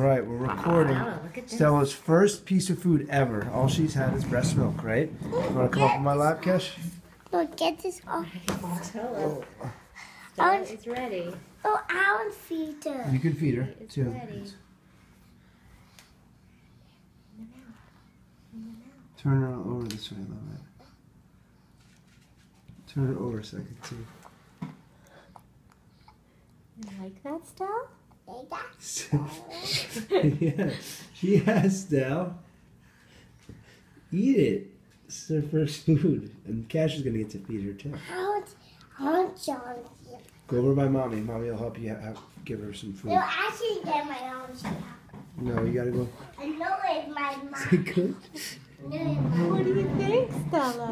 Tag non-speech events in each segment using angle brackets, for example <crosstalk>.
right, we're recording Stella, look at this. Stella's first piece of food ever. All she's had is breast milk, right? You want to come up on my lap, Cash? Look, get this off. Stella. Oh. Stella is ready. Oh, I want to feed her. You can feed her It's too. ready. Turn her over this way a little bit. Turn her over so I can see. You like that, Stella? Yeah, <laughs> she has Stell. Eat it. It's her first <laughs> food, and Cash is gonna get to feed her too. I want, I want John. Go over by mommy. Mommy will help you have, give her some food. No, I should get my own shot. No, you gotta go. I know it's my Is it good? No, it's my What do you think, Stella?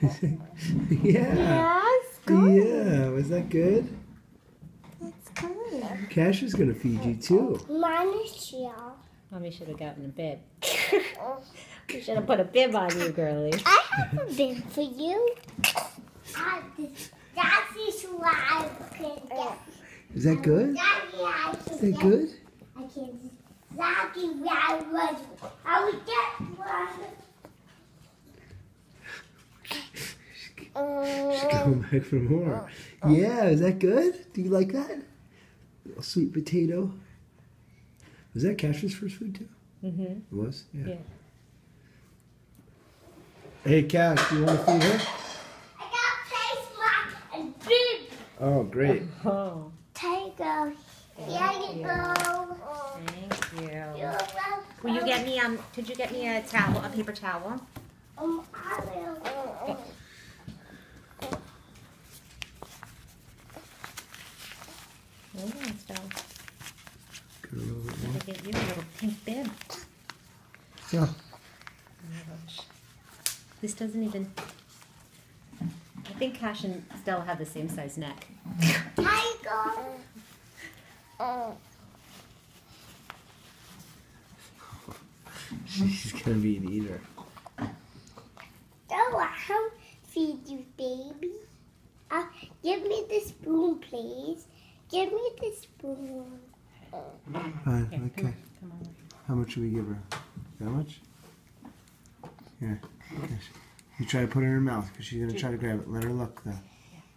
<laughs> yeah. Yes, Yeah. Was that good? That's good. Cash is gonna feed you too. Mine is shell. Mommy should have gotten a bib. we should have put a bib on you, girly. I have a bin for you. I, that is why I can get. Is that good? Daddy, I Is can that good? I can exactly where I was. I would get one. She's going back for more. Uh, uh. Yeah, is that good? Do you like that? Little sweet potato. Was that Cash's first food too? Mm-hmm. It was? Yeah. Yeah. Hey Cash, do you want to feed her? I got face mask and bib. Oh, great. Oh, Tiger. Here you go. thank you. You're welcome. Will you get me um? Could you get me a towel, a paper towel? Um, I will. Hold on, Stella. Good, a little bit more. I'll get you a little pink bib. So, Oh my gosh. This doesn't even. I think Cash and Stella have the same size neck. Tiger. <laughs> she's gonna be an eater. Oh, I'll feed you, baby. Uh, give me the spoon, please. Give me the spoon. Fine, Here, okay. on, come on. How much should we give her? That much? Here. Cash. You try to put it in her mouth because she's gonna try to grab it. Let her look though.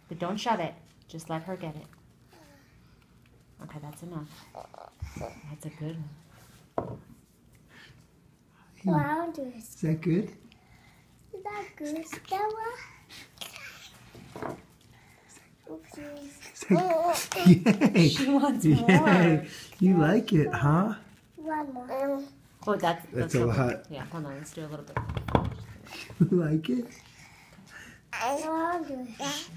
But don't shove it. Just let her get it. Okay, that's enough. That's a good one. I'll do. Is that good? Is that good, Stella? Oopsies. Is that Yay! She wants Yay! more. You like it, huh? One more. Oh, that's That's let's a go- lot. Yeah, hold on. Let's do a little bit. <laughs> You like it? I'll do it.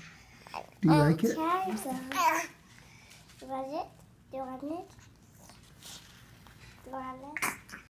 Do you like it? Tiger. You want it? Do you want it? Do you want it?